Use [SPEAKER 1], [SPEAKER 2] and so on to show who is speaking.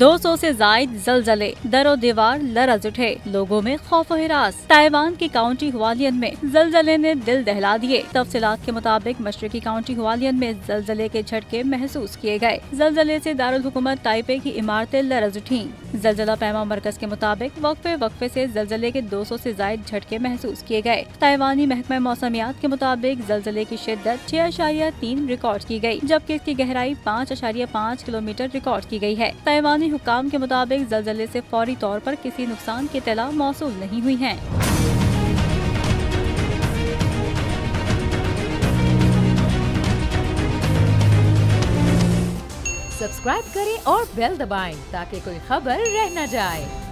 [SPEAKER 1] 200 से जायद जलजले, दरो दीवार लरज उठे। लोगों में खौफ हिरास। ताइवान की काउंटी हुआलियन में जलजले ने दिल दहला दिए। तफसीलात के मुताबिक मशरकी काउंटी हुआलियन में जलजले के झटके महसूस किए गए। जलजले से दारुल हुकूमत ताइपे की इमारतें लरज उठी। जलजला पैमा मरकज के मुताबिक वक्फे वक्फे से जलजले के 200 से जायद झटके महसूस किए गए। ताइवानी महकमा मौसमियात के मुताबिक जलजले की शिद्दत छह अशारिया तीन रिकॉर्ड की गई, जबकि इसकी गहराई पाँच अशारिया पाँच किलोमीटर रिकॉर्ड की गई है। ताइवानी हुकाम के मुताबिक जलजले से फौरी तौर पर किसी नुकसान की तला मौसू नहीं हुई है।
[SPEAKER 2] सब्सक्राइब करें और बेल दबाएँ ताकि कोई खबर रह न जाए।